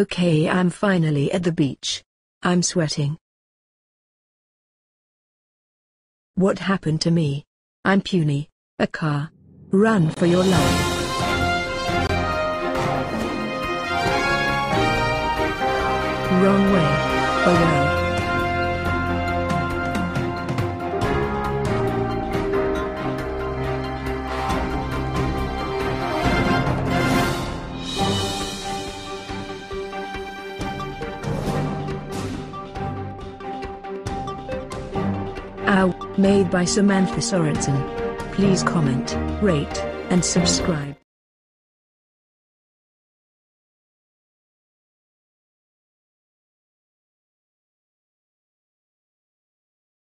Okay, I'm finally at the beach. I'm sweating. What happened to me? I'm puny. A car. Run for your life. Wrong way. Oh Ow, made by Samantha Sorensen. Please comment, rate, and subscribe.